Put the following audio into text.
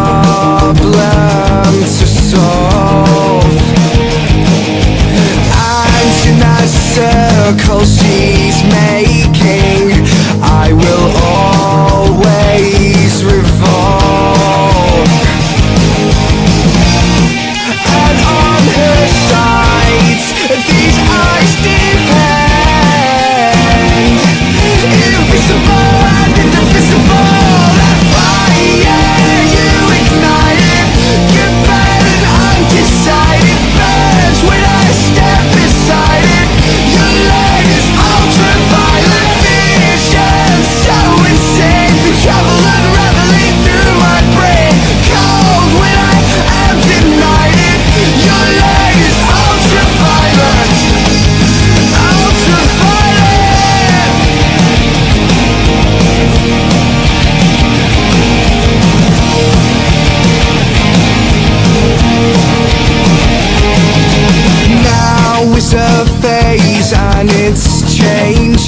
problem to solve. sign it's changed.